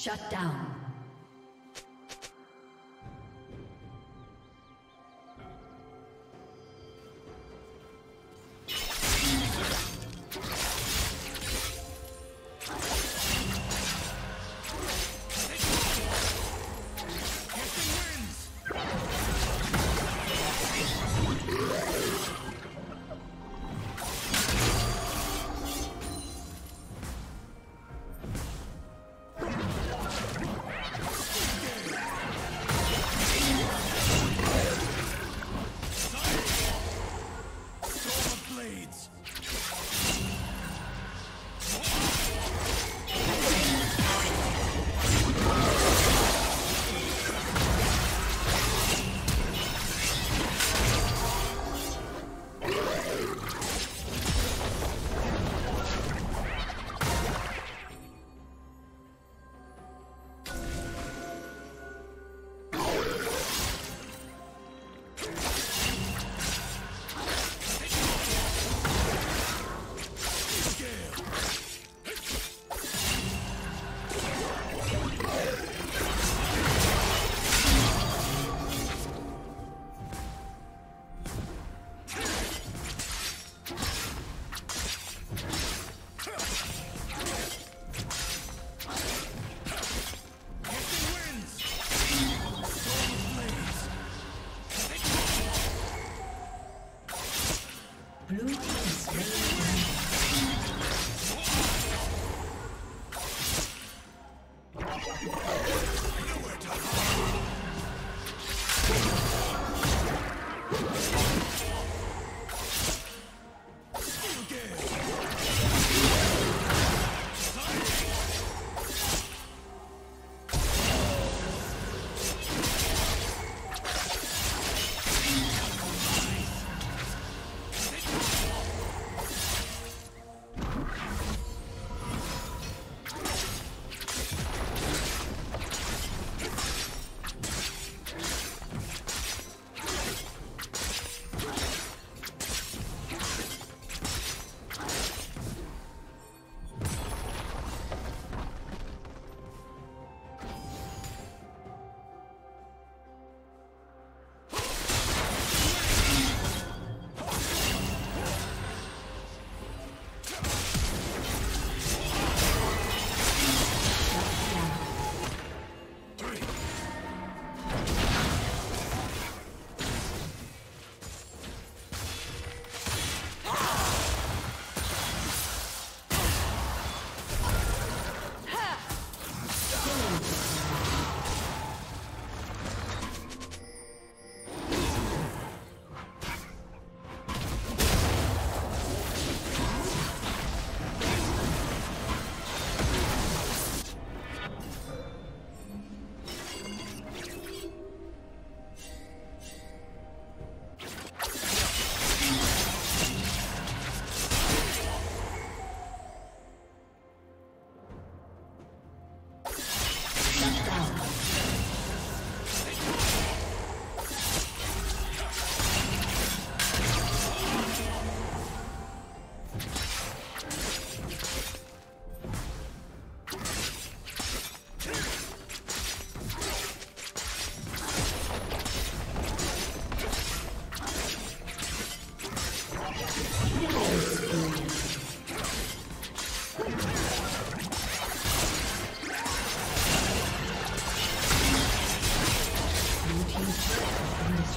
Shut down.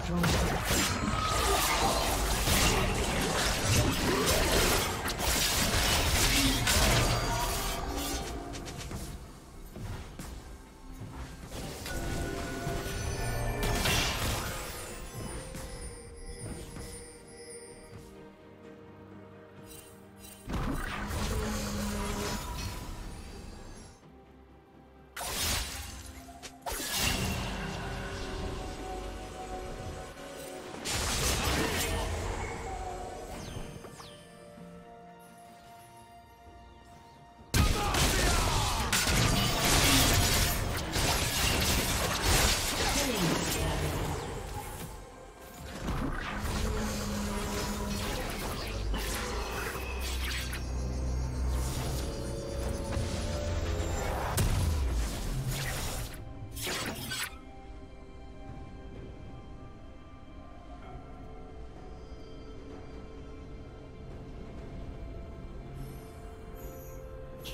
destroyed.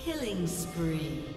Killing spree.